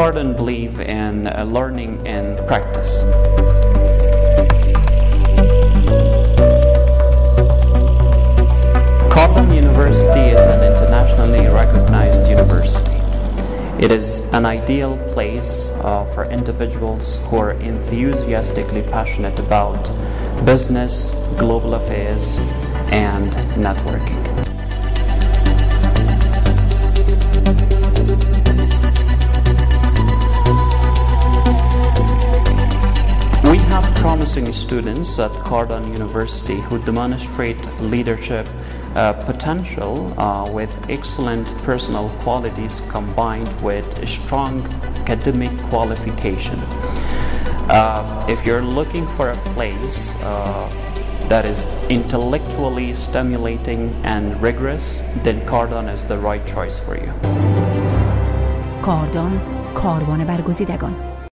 Kardan believe in uh, learning and practice. Kardan University is an internationally recognized university. It is an ideal place uh, for individuals who are enthusiastically passionate about business, global affairs, and networking. promising students at Kardan University who demonstrate leadership uh, potential uh, with excellent personal qualities combined with strong academic qualification. Uh, if you're looking for a place uh, that is intellectually stimulating and rigorous, then Kardan is the right choice for you. Kardan, کاروان برگزیدگان